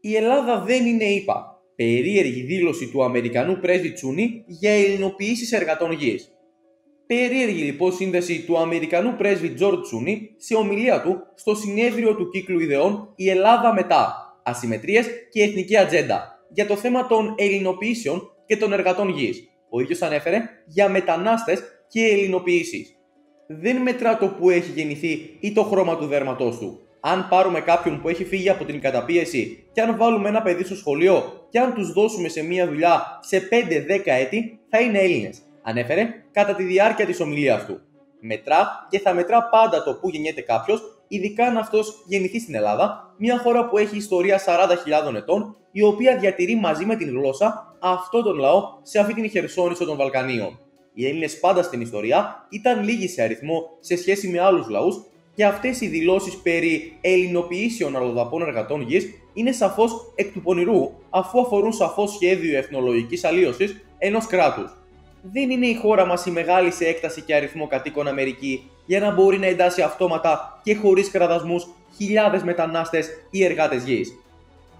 Η Ελλάδα δεν είναι ΗΠΑ. Περίεργη δήλωση του Αμερικανού πρέσβη Τσούνη για ελληνοποιήσεις εργατών γης. Περίεργη λοιπόν σύνδεση του Αμερικανού πρέσβη Τζορτ Τσούνη σε ομιλία του στο συνέδριο του κύκλου ιδεών Η Ελλάδα μετά, ασυμμετρίες και εθνική ατζέντα για το θέμα των ελληνοποιήσεων και των εργατών γης. Ο ίδιος ανέφερε για μετανάστες και ελληνοποιήσεις. Δεν μετρά το που έχει γεννηθεί ή το χρώμα του δέρματός του, αν πάρουμε κάποιον που έχει φύγει από την καταπίεση και αν βάλουμε ένα παιδί στο σχολείο και αν τους δώσουμε σε μία δουλειά σε 5-10 έτη, θα είναι Έλληνες, ανέφερε κατά τη διάρκεια της ομιλίας του. Μετρά και θα μετρά πάντα το που γεννιέται κάποιος, ειδικά αν αυτός γεννηθεί στην Ελλάδα, μια χώρα που έχει ιστορία 40.000 ετών, η οποία διατηρεί μαζί με την γλώσσα αυτόν τον λαό σε αυτή την χερσόνησο των Βαλκανίων. Οι Έλληνες πάντα στην ιστορία ήταν λίγοι σε αριθμό σε σχέση με άλλους λαούς και αυτές οι δηλώσεις περί ελληνοποιήσεων αλλοδαπών εργατών γης είναι σαφώς εκ του πονηρού, αφού αφορούν σαφώς σχέδιο εθνολογικής αλλίωσης ενός κράτους. Δεν είναι η χώρα μας η μεγάλη σε έκταση και αριθμό κατοίκων Αμερική για να μπορεί να εντάσει αυτόματα και χωρίς κραδασμούς χιλιάδες μετανάστες ή εργάτες γης.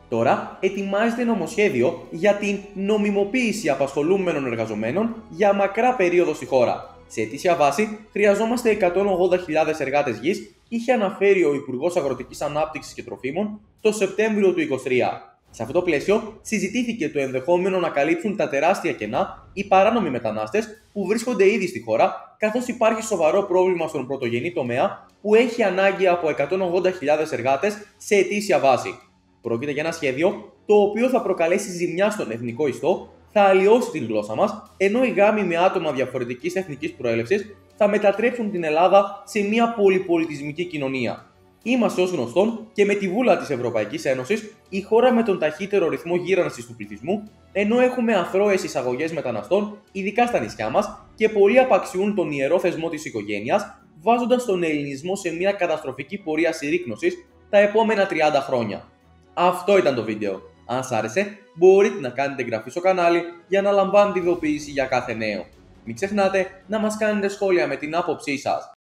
Τώρα ετοιμάζεται νομοσχέδιο για την νομιμοποίηση απασχολούμενων εργαζομένων για μακρά περίοδο στη χώρα, σε αιτήσια βάση, χρειαζόμαστε 180.000 εργάτες γης, είχε αναφέρει ο Υπουργός Αγροτικής Ανάπτυξης και Τροφίμων το Σεπτέμβριο του 2023. Σε αυτό το πλαίσιο, συζητήθηκε το ενδεχόμενο να καλύψουν τα τεράστια κενά οι παράνομοι μετανάστες που βρίσκονται ήδη στη χώρα, καθώς υπάρχει σοβαρό πρόβλημα στον πρωτογενή τομέα που έχει ανάγκη από 180.000 εργάτες σε αιτήσια βάση. Πρόκειται για ένα σχέδιο το οποίο θα προκαλέσει ζημιά στον εθνικό ιστό θα αλλοιώσει την γλώσσα μας, ενώ οι γάμοι με άτομα διαφορετικής εθνικής προέλευσης θα μετατρέψουν την Ελλάδα σε μια πολυπολιτισμική κοινωνία. Είμαστε ως γνωστόν και με τη βούλα της Ευρωπαϊκής Ένωσης η χώρα με τον ταχύτερο ρυθμό γύρανσης του πληθυσμού, ενώ έχουμε αθρώες εισαγωγές μεταναστών, ειδικά στα νησιά μας, και πολλοί απαξιούν τον ιερό θεσμό της οικογένειας, βάζοντας τον ελληνισμό σε μια καταστροφική πορεία συρρήκνωσης τα επόμενα 30 χρόνια. Αυτό ήταν το βίντεο. Αν σ' άρεσε, μπορείτε να κάνετε εγγραφή στο κανάλι για να λαμβάνετε ειδοποίηση για κάθε νέο. Μην ξεχνάτε να μας κάνετε σχόλια με την άποψή σας.